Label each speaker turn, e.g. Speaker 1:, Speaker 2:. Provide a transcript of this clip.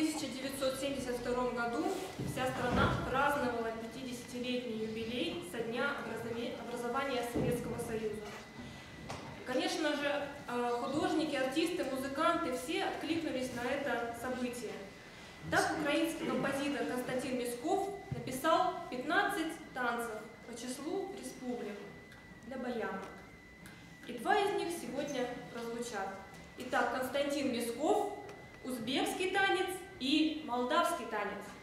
Speaker 1: 1972 году вся страна праздновала 50-летний юбилей со дня образования- Советского Союза. Конечно же, э, художники, артисты, музыканты все откликнулись на это событие. Так украинский композитор Константин Мисков написал 15 танцев по числу республик молдавский танец.